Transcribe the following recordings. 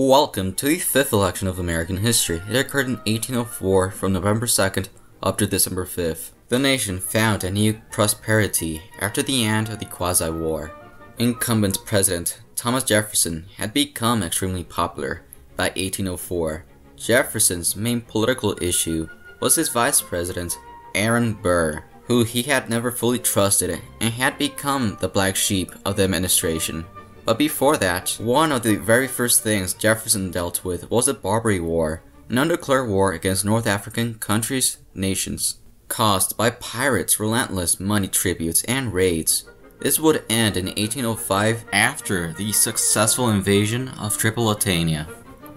Welcome to the fifth election of American history. It occurred in 1804 from November 2nd up to December 5th. The nation found a new prosperity after the end of the Quasi War. Incumbent President Thomas Jefferson had become extremely popular by 1804. Jefferson's main political issue was his vice president, Aaron Burr, who he had never fully trusted and had become the black sheep of the administration. But before that, one of the very first things Jefferson dealt with was the Barbary War, an undeclared war against North African countries, nations, caused by pirates' relentless money tributes and raids. This would end in 1805 after the successful invasion of Tripolitania.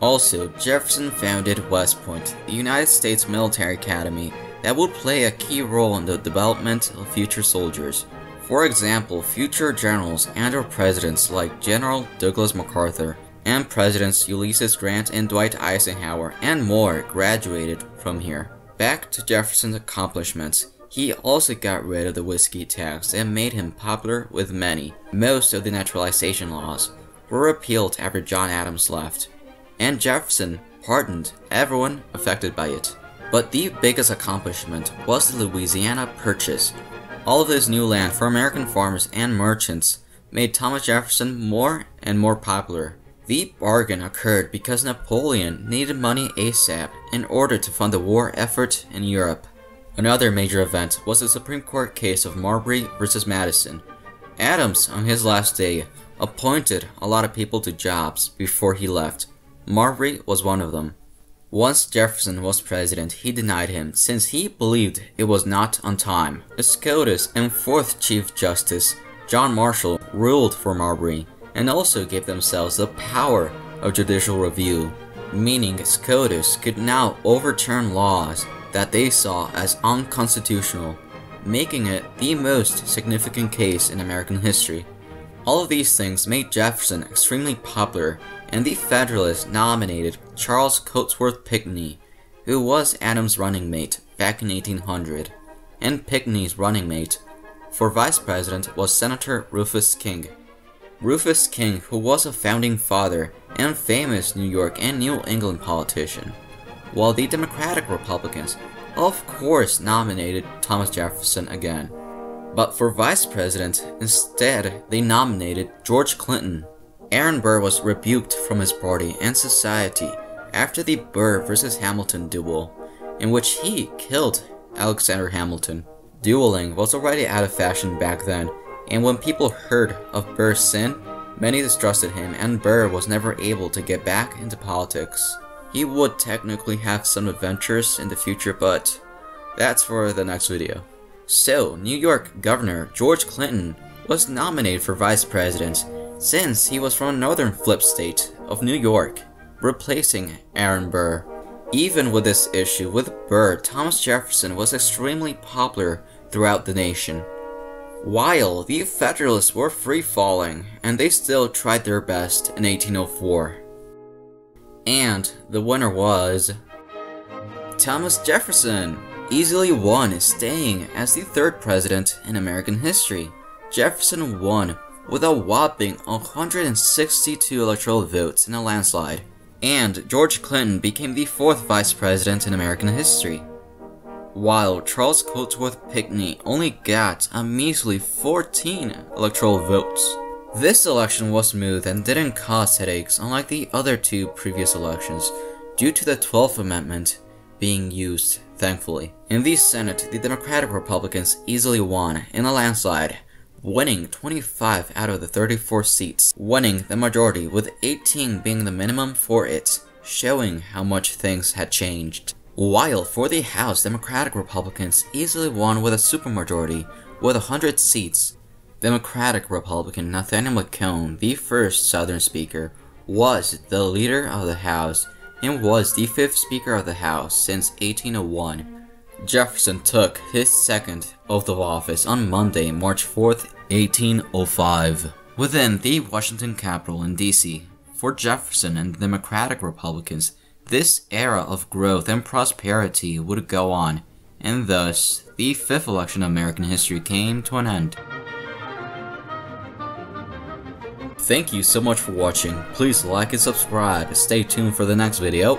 Also, Jefferson founded West Point, the United States military academy that would play a key role in the development of future soldiers. For example, future generals and or presidents like General Douglas MacArthur and Presidents Ulysses Grant and Dwight Eisenhower and more graduated from here. Back to Jefferson's accomplishments, he also got rid of the whiskey tax and made him popular with many. Most of the naturalization laws were repealed after John Adams left, and Jefferson pardoned everyone affected by it. But the biggest accomplishment was the Louisiana Purchase, all of this new land for American farmers and merchants made Thomas Jefferson more and more popular. The bargain occurred because Napoleon needed money ASAP in order to fund the war effort in Europe. Another major event was the Supreme Court case of Marbury versus Madison. Adams, on his last day, appointed a lot of people to jobs before he left. Marbury was one of them. Once Jefferson was president, he denied him since he believed it was not on time. SCOTUS and 4th Chief Justice, John Marshall, ruled for Marbury and also gave themselves the power of judicial review, meaning SCOTUS could now overturn laws that they saw as unconstitutional, making it the most significant case in American history. All of these things made Jefferson extremely popular and the Federalists nominated Charles Cotesworth Pinckney, who was Adams' running mate back in 1800, and Pinckney's running mate for vice president was Senator Rufus King. Rufus King, who was a founding father and famous New York and New England politician, while the Democratic Republicans, of course, nominated Thomas Jefferson again. But for vice president, instead, they nominated George Clinton, Aaron Burr was rebuked from his party and society after the Burr vs. Hamilton duel, in which he killed Alexander Hamilton. Dueling was already out of fashion back then, and when people heard of Burr's sin, many distrusted him and Burr was never able to get back into politics. He would technically have some adventures in the future, but that's for the next video. So, New York Governor George Clinton was nominated for vice president since he was from northern flip state of New York, replacing Aaron Burr. Even with this issue with Burr, Thomas Jefferson was extremely popular throughout the nation. While the Federalists were free falling, and they still tried their best in 1804. And the winner was Thomas Jefferson, easily won, staying as the third president in American history. Jefferson won with a whopping 162 electoral votes in a landslide, and George Clinton became the fourth vice president in American history, while Charles Cotesworth Pinckney only got a measly 14 electoral votes. This election was smooth and didn't cause headaches unlike the other two previous elections due to the 12th Amendment being used, thankfully. In the Senate, the Democratic Republicans easily won in a landslide winning 25 out of the 34 seats, winning the majority with 18 being the minimum for it, showing how much things had changed. While for the House, Democratic Republicans easily won with a supermajority with 100 seats. Democratic Republican Nathaniel Macon, the first Southern Speaker, was the leader of the House and was the fifth Speaker of the House since 1801. Jefferson took his second oath of office on Monday, March 4th, 1805, within the Washington Capitol in D.C. For Jefferson and the Democratic Republicans, this era of growth and prosperity would go on, and thus, the fifth election of American history came to an end. Thank you so much for watching. Please like and subscribe. Stay tuned for the next video.